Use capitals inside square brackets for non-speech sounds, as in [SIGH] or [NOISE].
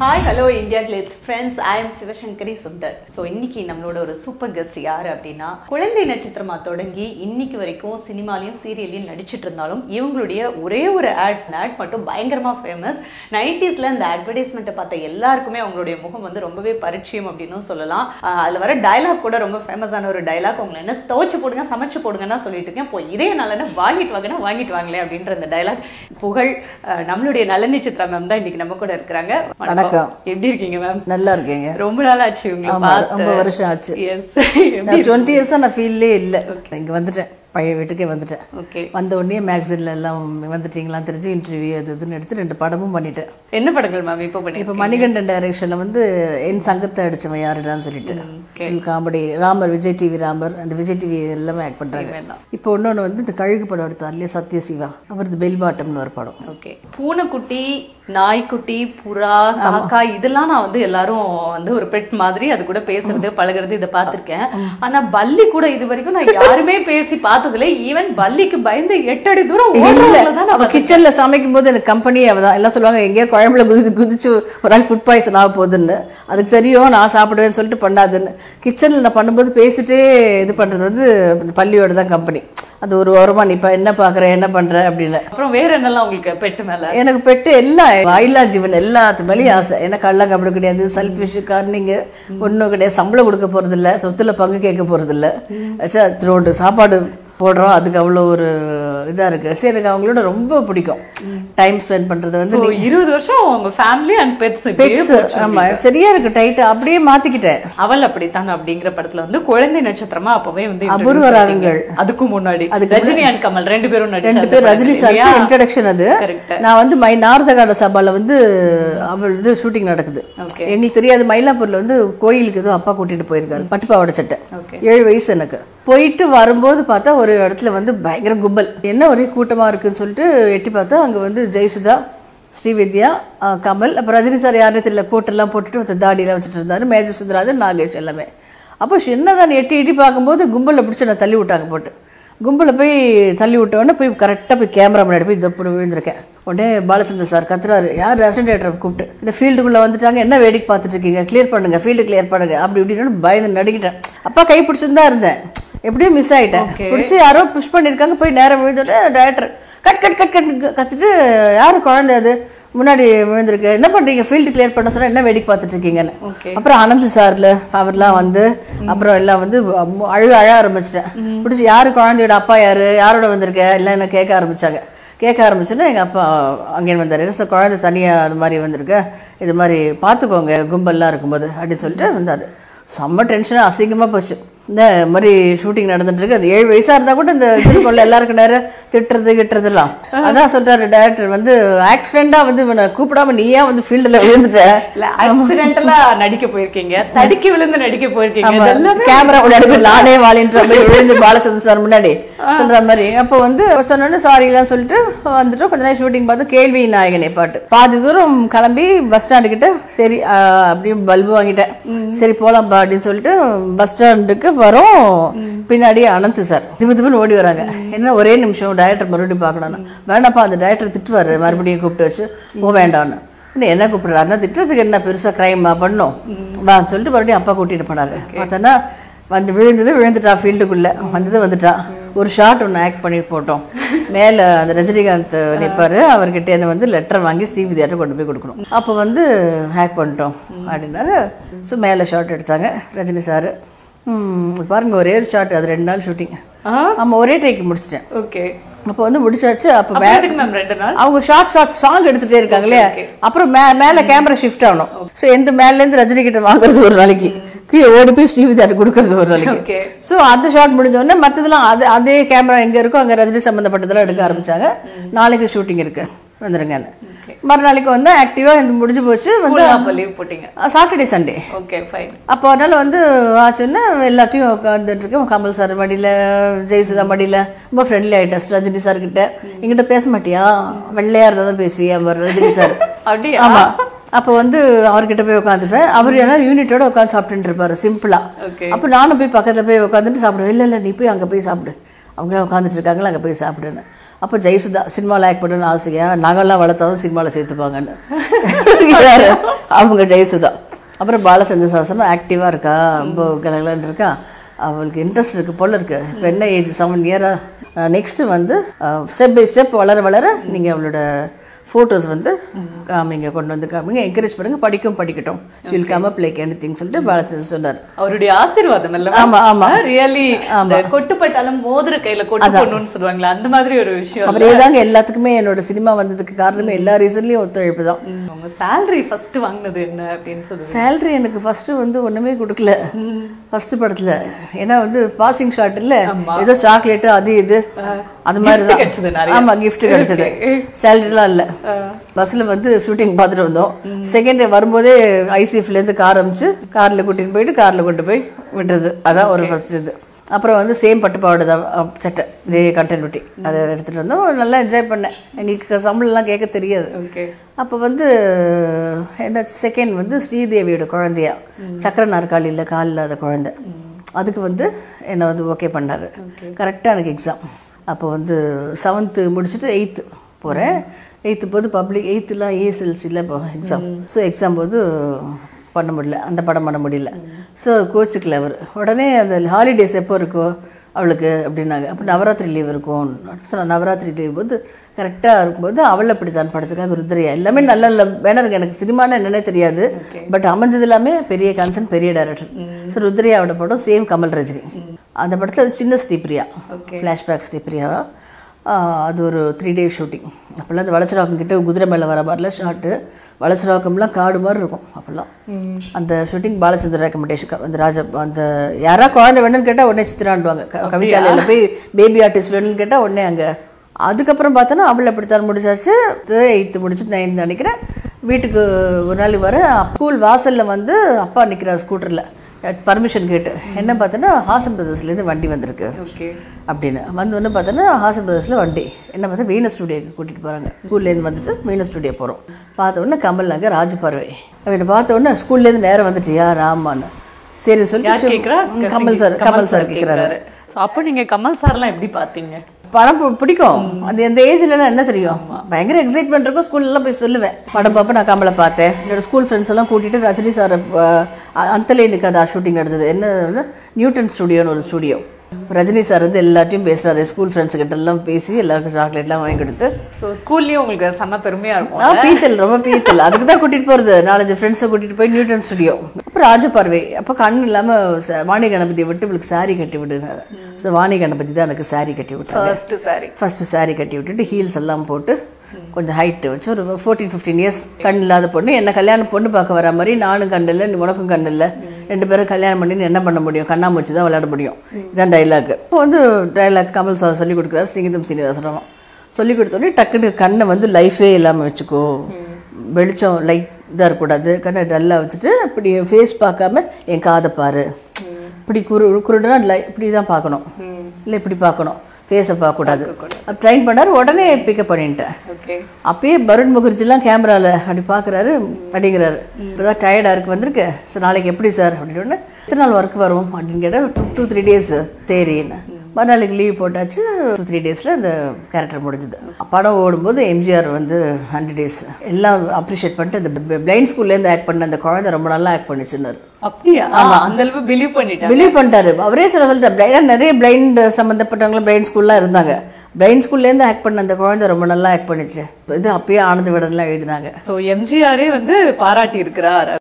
Hi hello India glitz friends I am Sivasankari Sundar so இன்னைக்கு நம்மளோட ஒரு super guest யார் அப்படின்னா குழந்தை நட்சத்திரமா தொடங்கி இன்னைக்கு வரைக்கும் சினிமாலையும் சீரியல்லையும் நடிச்சிட்டு இருந்தாலும் இவங்களுடைய ஒரே ஒரு ஆட் ஆட் மட்டும் பயங்கரமா ஃபேமஸ் நைன்டிஸ்ல இந்த அட்வர்டைஸ்மெண்ட்டை பார்த்த எல்லாருக்குமே அவங்களுடைய முகம் வந்து ரொம்பவே பரிச்சயம் அப்படின்னு சொல்லலாம். அதில் அதுல வர டயலாக் கூட ரொம்ப ஃபேமஸான ஒரு டயலாக் உங்களை என்ன துவச்சு போடுங்க சமைச்சு போடுங்கன்னா சொல்லிட்டு இருக்கேன். இப்போ இதே நல்ல வாங்கிட்டு வாங்கினா வாங்கிட்டு வாங்களே அப்படின்ற அந்த டயலாக் புகழ் நம்மளுடைய நல்ல நட்சத்திரம் மேம் தான் இன்னைக்கு நம்ம கூட இருக்கிறாங்க. வணக்கம். எப்படி இருக்கீங்க மேம் நல்லா இருக்கேங்க. ரொம்ப நாள் ஆச்சு உங்களை ரொம்ப வருஷம் ஆச்சு. [LAUGHS] எஸ் நான் டுவெண்ட்டி இயர்ஸாக நான் ஃபீல்லே இல்லை. இங்கே வந்துட்டேன். பழைய வீட்டுக்கே வந்துட்டேன். ஓகே வந்த உடனே மேக்சின்ல எல்லாம் வந்துட்டீங்களாம் தெரிஞ்சு இன்டர்வியூ அது இதுன்னு எடுத்து ரெண்டு படமும் பண்ணிட்டேன். என்ன படங்கள் மேம் இப்போ பண்ணி இப்போ மணிகண்டன் டைரக்ஷனில் வந்து என் சங்கத்தை அடிச்சவன் யாருடான்னு சொல்லிட்டு. Full comedy Ramar Vijay TV Ramar. அந்த விஜய் டிவி எல்லாமே ஆக்ட் பண்ணுறாங்க இப்போ இன்னொன்று வந்து இந்த கழுகு படம் எடுத்தார் இல்லையா சத்யசிவா அவரது பெல் பாட்டம்னு ஒரு படம். ஓகே பூனைக்குட்டி நாய்க்குட்டி புறா காக்கா இதெல்லாம் நான் வந்து எல்லாரும் வந்து ஒரு பெட் மாதிரி அது கூட பேசுறது பழகுறது இதை பார்த்திருக்கேன். ஆனா பல்லி கூட இது வரைக்கும் நான் யாருமே பேசி பார்த்ததுல ஈவன் பல்லிக்கு பயந்து எட்டு அடி தூரம் அவ கிச்சன்ல சமைக்கும் போது எனக்கு கம்பெனி அவதான் எல்லாம் சொல்லுவாங்க எங்கேயோ குழம்புல குதிச்சு குதிச்சு ஒரு நாள் ஃபுட் பாய்சன் ஆக போகுதுன்னு. அதுக்கு தெரியும் நான் சாப்பிடுவேன்னு சொல்லிட்டு பண்ணாதுன்னு. கிச்சன்ல நான் பண்ணும்போது பேசிட்டே இது பண்றது வந்து பள்ளியோட தான் கம்பெனி அது ஒரு ஓரமா நீ இப்ப என்ன பாக்குற என்ன பண்ற அப்படின்னு. அப்புறம் வேற என்னெல்லாம் உங்களுக்கு பெட்டு மேல? எனக்கு பெட்டு எல்லாம் ஆயிலா ஜீவன் எல்லாத்து மேலேயும் ஆசை. எனக்கு கள்ளங்க அப்படி கிடையாது செல்ஃபிஷ் கார்னிங்கு ஒன்றும் கிடையாது. சம்பளம் கொடுக்க போறதில்ல சொத்துல பங்கு கேட்க போறதில்ல. சே த்ரோண்டு சாப்பாடு போடுறோம். அதுக்கு அவ்வளோ ஒரு இதா இருக்கு. சரி எனக்கு அவங்களோட ரொம்ப பிடிக்கும். டைம் ஸ்பெண்ட் பண்றது வந்து இருபது வருஷம் உங்க ஃபேமிலி அண்ட் பெட்ஸ் பெட்ஸ் ஆமா சரியா இருக்கு. டைட் அப்படியே மாத்திக்கிட்டேன். அவள் அப்படித்தான் அப்படிங்கிற படத்துல வந்து குழந்தை நட்சத்திரமா அப்பவே வந்து introduce அபூர்வ ஆயிட்டீங்க. ராகங்கள். அதுக்கும் முன்னாடி. அதுக்கு ரஜினி அண்ட் கமல் ரெண்டு பேரும் ரெண்டு பேர் ரஜினி? சாருக்கு இன்ட்ரடக்ஷன் அது. நான் வந்து மை நாரதகாட சபால வந்து அவள் இது ஷூட்டிங் நடக்குது. எங்களுக்கு தெரியாது மயிலாப்பூர்ல வந்து கோயிலுக்கு எதுவும் அப்பா கூட்டிட்டு போயிருக்காரு. பட்டுப்பாவாடை சட்டை. Okay. ஏழு வயசு எனக்கு. போயிட்டு வரும்போது பார்த்தா ஒரு இடத்துல வந்து பயங்கர கும்பல். என்ன ஒரே கூட்டமாக இருக்குன்னு சொல்லிட்டு எட்டி பார்த்தா அங்கே வந்து ஜெயசுதா ஸ்ரீவித்யா கமல் அப்போ ரஜினி சார் யாருன்னு தெரியல கோட்டெல்லாம் போட்டுட்டு ஒருத்தர் தாடியெல்லாம் வச்சுட்டு இருந்தாரு. மேஜர் சுந்தராஜன் நாகேஷ் எல்லாமே. அப்போ என்னதான் எட்டி எட்டி பார்க்கும்போது கும்பலில் பிடிச்சி நான் தள்ளி விட்டாங்க போட்டு. கும்பலில் போய் தள்ளி விட்டோடனே போய் கரெக்டாக போய் கேமரா முன்னாடி போய் தப்புன்னு விழுந்திருக்கேன். உடனே பாலச்சந்தர் சார் கத்துறாரு. யார் ரெசன்டேட்டரை கூப்பிட்டு? இந்த ஃபீல்டுக்குள்ளே வந்துட்டாங்க. என்ன வேடிக்கை பார்த்துட்டு இருக்கீங்க? கிளியர் பண்ணுங்க ஃபீல்டு கிளியர் பண்ணுங்க. அப்படி இப்படின்னு பயந்து நடிக்கிட்டேன் அப்பா கை பிடிச்சிருந்தா இருந்தேன். எப்படியும் மிஸ் ஆயிட்டேன். பிடிச்சி யாரோ புஷ் பண்ணியிருக்காங்க போய் நேரம் விழுந்தோடனே director cut cut cut cut கத்துட்டு யாரு குழந்தை அது? முன்னாடி விழுந்திருக்கு. என்ன பண்றீங்க? ஃபீல்டு கிளியர் பண்ண சொன்னா என்ன வேடிக்கை பார்த்துட்டு இருக்கீங்கன்னு. அப்புறம் ஆனந்த் சார்ல அவர்லாம் வந்து அப்புறம் எல்லாம் வந்து அழு அழ ஆரம்பிச்சிட்டேன். பிடிச்சி யாரு குழந்தையோட அப்பா யாரு? யாரோட வந்திருக்க? எல்லாம் என்ன கேட்க ஆரம்பிச்சாங்க. கேட்க ஆரம்பிச்சோன்னா எங்கள் அப்பா அங்கேன்னு வந்தார். இல்லை சார் குழந்தை தனியாக அது மாதிரி வந்திருக்கு? இது மாதிரி பார்த்துக்கோங்க கும்பல்லாம் இருக்கும்போது அப்படின்னு சொல்லிட்டு வந்தார். செம்ம டென்ஷனாக அசிங்கமாக போச்சு. இந்த மாதிரி ஷூட்டிங் நடந்துட்டு இருக்கு. அது ஏழு வயசா இருந்தா கூட இந்த திருக்குள்ள எல்லாருக்கும் நேரம் திட்டுறது கிட்டுறதுலாம் அதான் சொல்றாரு டேரக்டர் வந்து ஆக்சிடென்டா வந்து இவனை கூப்பிடாம நீயா வந்து ஃபீல்டுல விழுந்துட்ட. ஆக்சிடென்டலா நடிக்க போயிருக்கீங்க. தடுக்கி விழுந்து நடிக்க போயிருக்கீங்க. கேமரா முன்னாடி [LAUGHS] நானே வாலின்ற மாதிரி விழுந்து பாலச்சந்திர சார் முன்னாடி சொல்ற மாதிரி. அப்போ வந்து சொன்னோன்னு சாரி எல்லாம் சொல்லிட்டு வந்துட்டோம். கொஞ்ச நேரம் ஷூட்டிங் பார்த்து கேள்வி நாயகனே பாட்டு. பாதி தூரம் கிளம்பி பஸ் ஸ்டாண்டு கிட்ட சரி அப்படியே பல்பு வாங்கிட்டேன் சரி போலாம்ப்பா அப்படின்னு சொல்லிட்டு பஸ் ஸ்டாண்டுக்கு வரோம். பின்னாடி அனந்த் சார். திபு திபுன்னு ஓடி வராங்க. என்ன ஒரே நிமிஷம் டைரக்டர் மறுபடியும் பார்க்கணும்னு வேண்டாப்பா அந்த டைரக்டர் திட்டுவாரு மறுபடியும் கூப்பிட்டு வச்சு போக வேண்டாம்னு. இன்னும் என்ன கூப்பிடுறாருன்னா திட்டுறதுக்கு என்ன? பெருசா கிரைமா பண்ணோம். வா சொல்லிட்டு மறுபடியும் அப்பா கூட்டிட்டு போனாரு. பார்த்தோன்னா வந்து விழுந்தது விழுந்துட்டா ஃபீல்டுக்குள்ள வந்தது வந்துட்டா. ஒரு ஷார்ட் ஒன்று ஆக்ட் பண்ணி போட்டோம். மேலே அந்த ரஜினிகாந்த் நிற்பாரு அவர்கிட்ட இருந்து வந்து லெட்டர் வாங்கி ஸ்ரீவித்யாட்ட கொண்டு போய் கொடுக்கணும். அப்போ வந்து ஹேக் பண்ணிட்டோம். அப்படின்னாரு. ஸோ மேலே ஷார்ட் எடுத்தாங்க ரஜினி சார். பாருங்க ஒரே ஒரு ஷார்ட் அது ரெண்டு நாள் ஷூட்டிங் ஆமாம் ஒரே டேக்கு முடிச்சிட்டேன். ஓகே. அப்போ வந்து முடிச்சாச்சு அப்போ மேம் ரெண்டு நாள்? அவங்க ஷார்ட் ஷார்ட் சாங் எடுத்துட்டே இருக்காங்க இல்லையா? அப்புறம் மே மேல கேமரா ஷிஃப்ட் ஆகணும். ஸோ எந்த மேல இருந்து ரஜினி கிட்ட வாங்குறது ஒரு நாளைக்கு. கீழே ஓடி போய் ஸ்ரீவித்யாட்டு கொடுக்கறது ஒரு நாளைக்கு. ஸோ அந்த ஷார்ட் முடிஞ்ச உடனே மற்றதெல்லாம் அது அதே கேமரா எங்க இருக்கோ அங்க ரஜினி சம்மந்தப்பட்டதெல்லாம் எடுக்க ஆரம்பிச்சாங்க. நாளைக்கு ஷூட்டிங் இருக்கு. வந்துருங்கன்னு மறுநாளைக்கு வந்து ஆக்டிவா இந்த முடிஞ்சு போச்சு. வந்து அப்ப லீவ் போட்டீங்க. சாட்டர்டே சண்டே ஓகே ஃபைன் அப்போ அதனால வந்து ஆச்சுன்னா எல்லாத்தையும் உட்காந்துட்டு இருக்கேன். கமல் சார் மடியில் ஜெயசுதா மடியில் ரொம்ப ஃப்ரெண்ட்லி ஆகிட்டேன் ரஜினி சார் கிட்ட. என்கிட்ட பேச மாட்டியா? வெள்ளையா இருந்தால் தான் பேசுவியா ரஜினி சார் [LAUGHS] அப்படியா? ஆமா. அப்போ வந்து அவர்கிட்ட போய் உட்காந்துப்பேன் அவர் என்ன யூனிட்டோட உட்காந்து சாப்பிட்டுட்டு இருப்பாரு சிம்பிளா Okay. அப்போ நானும் போய் பக்கத்துல போய் உட்காந்துட்டு சாப்பிடுவேன். இல்லை இல்லை நீ போய் அங்கே போய் சாப்பிடு. அவங்க உட்காந்துட்டு இருக்காங்களா? அங்கே போய் சாப்பிடுன்னு. அப்போ ஜெயசுதா சினிமாவில் ஆக்ட் பண்ணணும்னு ஆசையா? நாங்கள்லாம் வளர்த்தாதான் சினிமாவில் சேர்த்துப்பாங்கன்னு. யார் அவங்க ஜெயசுதா. அப்புறம் பாலச்சந்திரசாசனம் ஆக்டிவாக இருக்கா? ரொம்ப கலகலன் இருக்கா? அவளுக்கு இன்ட்ரெஸ்ட் இருக்குது போல் இருக்கு. இப்போ என்ன ஏஜ் செவன் இயராக நெக்ஸ்ட்டு வந்து ஸ்டெப் பை ஸ்டெப் வளர வளர நீங்கள் அவளோட ஃபோட்டோஸ் வந்து காமிங்க கொண்டு வந்து காமிங்க. என்கரேஜ் பண்ணுங்க. படிக்கும் படிக்கட்டும். She'll come up like anything சொல்லிட்டு பாலச்சந்திரன் சொன்னார். அவருடைய ஆசீர்வாதம் இல்ல ஆமா, ஆமா. ரியலி கொட்டுப்பட்டாலும் மோதிர கையில கொட்டு போடணும்னு சொல்லுவாங்களா அந்த மாதிரி ஒரு விஷயம் அவரே தாங்க எல்லாத்துக்குமே என்னோட சினிமா வந்ததுக்கு காரணமே எல்லா ரீசன்லேயும் ஒத்துழைப்பு தான். ம், உங்க salary ஃபர்ஸ்ட் வாங்குனது என்ன அப்படின்னு சொல்லுங்க. சேலரி எனக்கு ஃபர்ஸ்ட் வந்து ஒண்ணுமே கொடுக்கல. ஃபர்ஸ்ட் படத்துல. ஏன்னா வந்து பாசிங் ஷாட் இல்ல. ஏதோ சாக்லேட் அது இது. அது மாதிரி தான். கிடைச்சது நிறைய. ஆமா gift கிடைச்சது. சேலரிலாம் இல்ல. பஸ்ல வந்து ஷூட்டிங் பார்த்துட்டு வந்தோம். செகண்ட் டே வரும்போதே ஐசிஎஃப்ல இருந்து கார் அமிச்சு கார்ல கூட்டிட்டு போயிட்டு கார்ல கொண்டு போய் விட்டுறது. அதான் ஒரு ஃபர்ஸ்ட் இது. அப்புறம் வந்து சேம் பட்டுப்பாவாடை தான் சட்டை. இதே கண்டினியூட்டி அதை எடுத்துட்டு வந்தோம். நல்லா என்ஜாய் பண்ணேன். எங்களுக்கு சம்பளம்லாம் கேட்க தெரியாது. அப்போ வந்து என்ன செகண்ட் வந்து ஸ்ரீதேவியோட குழந்தையா. சக்கர நாற்காலியில் கால் இல்லாத குழந்தை. அதுக்கு வந்து என்னை வந்து ஓகே பண்ணார். கரெக்டாக எனக்கு எக்ஸாம் அப்போ வந்து செவன்த்து முடிச்சுட்டு எயித்து போகிறேன் எயித்து போது பப்ளிக் எயித்துலாம் ஏஎஸ்எல்சியில் இப்போ எக்ஸாம் ஸோ எக்ஸாம் போது பண்ண முடியல. அந்த படம் பண்ண முடியல. ஸோ கோச்சுக்கல அவர். உடனே அந்த ஹாலிடேஸ் எப்போ இருக்கோ அவளுக்கு அப்படின்னாங்க. அப்போ நவராத்திரி லீவ் இருக்கும். ஸோ நவராத்திரி லீவ் போது கரெக்டாக இருக்கும்போது அவள் அப்படித்தான் படத்துக்காக ருத்ரையா. எல்லாமே நல்ல நல்ல பேனருக்கு எனக்கு சினிமான்னு என்னன்னே தெரியாது. பட் அமைஞ்சது எல்லாமே பெரிய கன்சர்ன் பெரிய டேரக்டர் ஸோ ருத்ரையாவோட படம் சேம் கமல் ரஜினி. அந்த படத்தில் சின்ன ஸ்ரீபிரியா. ஃப்ளாஷ்பேக் ஸ்ரீபிரியாவா ஆஹ் அது ஒரு த்ரீ டே ஷூட்டிங் அப்போல்லாம் அந்த வளச்சராக்கம் கிட்ட குதிரை மேலே வர மாதிரிலாம் ஷாட்டு வளச்சராக்கம்லாம் காடு மாதிரி இருக்கும் அப்போல்லாம். அந்த ஷூட்டிங் பாலச்சந்திர ரெக்கமெண்டேஷன் அந்த ராஜா அந்த யாரா குழந்தை வேணும்னு கேட்டால் உடனே சித்திராண்டுவாங்க கவிதாலயில் போய் பேபி ஆர்டிஸ்ட் வேணும்னு கேட்டால் உடனே அங்கே. அதுக்கப்புறம் பார்த்தோன்னா அவள் அப்படித்தான் முடிச்சாச்சு. எயித்து முடிச்சுட்டு நைன்த் நினைக்கிறேன். வீட்டுக்கு ஒரு நாள் வர ஸ்கூல் வாசலில் வந்து அப்பா நிற்கிறார் ஸ்கூட்டரில் பர்மிஷன் கேட்டு என்ன பார்த்தோன்னா ஹாசன் பிரதர்ஸ்லேருந்து வண்டி வந்திருக்கு. ஓகே அப்படின்னு. வந்தோடனே பார்த்தோன்னா ஹாசன் பிரதர்ஸில் வண்டி. என்ன பார்த்தா வீண ஸ்டுடியோக்கு கூட்டிகிட்டு போகிறாங்க ஸ்கூல்லேருந்து வந்துட்டு வீண ஸ்டுடியோ போகிறோம் பார்த்த உடனே கமல் நகர் ராஜ் பார்வை அவனை பார்த்த உடனே ஸ்கூல்லேருந்து நேரம் வந்துட்டியா ராமான்னு சரி சொல்லி கமல் சார் கமல் சார் கேட்குறாரு சோ அப்போ நீங்க கமல் சார்லாம் எப்படி பாத்தீங்க படம் பிடிக்கும் அது எந்த ஏஜ்லலாம் என்ன தெரியும் பயங்கர எக்ஸைட்மெண்ட் இருக்கும் ஸ்கூல்லலாம் போய் சொல்லுவேன் படம் பார்ப்ப நான் கமலை பார்த்தேன் என்னோட ஸ்கூல் ஃப்ரெண்ட்ஸ் எல்லாம் கூட்டிட்டு ரஜினி சார் அந்தலேனுக்கு அந்த ஷூட்டிங் நடந்தது என்ன நியூட்டன் ஸ்டுடியோன்னு ஒரு ஸ்டுடியோ ரஜினி சார் வந்து எல்லாத்தையும் பேசுறாரு. ஸ்கூல் ஃப்ரெண்ட்ஸ் கிட்ட எல்லாம் பேசி எல்லாருக்கும் சாக்லேட்லாம் வாங்கி கொடுத்து. சோ ஸ்கூல்லயும் உங்களுக்கு செம்ம பெருமையா இருக்கும் ஆ பீத்தல் ரொம்ப பீத்தல். அதுக்கு தான் கூட்டிட்டு போறது. நாலஞ்சு ஃப்ரெண்ட்ஸை கூட்டிட்டு போய் நியூட்டன் ஸ்டுடியோ அப்புறம் ராஜபார்வை. அப்போ கண் இல்லாம ச- வாணி கணபதியை விட்டு இவளுக்கு saree கட்டி விடுனாரு ஸோ வாணி கணபதி தான் எனக்கு saree கட்டி விட்டாங்க. ஃபர்ஸ்ட் சாரி ஃபர்ஸ்ட் saree கட்டி விட்டுட்டு ஹீல்ஸ் எல்லாம் போட்டு கொஞ்சம் ஹைட்டு வச்சு ஒரு ஃபோர்டீன் ஃபிஃப்டீன் இயர்ஸ் கண் இல்லாத பொண்ணு. என்ன கல்யாணம் பொண்ணு பார்க்க வர மாதிரி நானும் கண் இல்லை உனக்கும் இல்லை. ரெண்டு பேரும் கல்யாணம் பண்ணி என்ன பண்ண முடியும்? கண்ணாமூச்சி தான் விளையாட முடியும். இதான் டைலாக் இப்போ வந்து டைலாக் கமல் சார் சொல்லி கொடுக்குறாரு சிங்கிதம் சீனிவாசனம். சொல்லி கொடுத்தோடனே டக்குன்னு கண்ணை வந்து லைஃபே இல்லாமல் வச்சுக்கோ. வெளிச்சம் லைட் இதாக இருக்கக்கூடாது. கண்ணை டல்லாக வச்சுட்டு இப்படி ஃபேஸ் பார்க்காம என் காதை பாரு. இப்படி குரு குருடுனா லை இப்படி தான் பார்க்கணும் இல்லை இப்படி பார்க்கணும். ஃபேஸை பார்க்கக்கூடாது. ட்ரைன் பண்ணார் உடனே பிக்கப் பண்ணிட்டேன். அப்பயே பருண் முகர்ஜிலாம் கேமராவில் அப்படி பார்க்குறாரு அப்படிங்கிறாரு இப்போதான் டயர்டாக இருக்கு வந்திருக்கு. சார் நாளைக்கு எப்படி சார் அப்படின்னு எத்தனை நாள் ஒர்க் வரும்? அப்படின்னு கேட்டால் டூ டூ த்ரீ டேஸ் சரின்னு மறுநாளைக்கு லீவ் போட்டாச்சு. டூ த்ரீ டேஸில் அந்த கேரக்டர் முடிஞ்சுது. படம் ஓடும்போது எம்ஜிஆர் வந்து ஹண்ட்ரட் டேஸ் எல்லாம் அப்ரிஷியேட் பண்ணிட்டு இந்த பிளைண்ட் ஸ்கூல்லேருந்து ஆக்ட் பண்ண அந்த குழந்தை ரொம்ப நல்லா ஆக்ட் பண்ணிச்சுன்னாரு. அப்படியா? அந்த அளவு பிலீவ் பண்ணிட்டேன் பிலீவ் பண்ணிட்டாரு. அவரே சொல்ல சொல்லிட்டு நிறைய பிளைண்ட் சம்மந்தப்பட்டவங்களும் பிளைண்ட் ஸ்கூல்லாம் இருந்தாங்க. பிளைண்ட் ஸ்கூல்லேருந்து ஆக்ட் பண்ண அந்த குழந்தை ரொம்ப நல்லா ஆக்ட் பண்ணிச்சு. இது அப்பயே ஆனந்த விடன்லாம் எழுதினாங்க. சோ எம்ஜிஆரே வந்து பாராட்டி இருக்கிறார்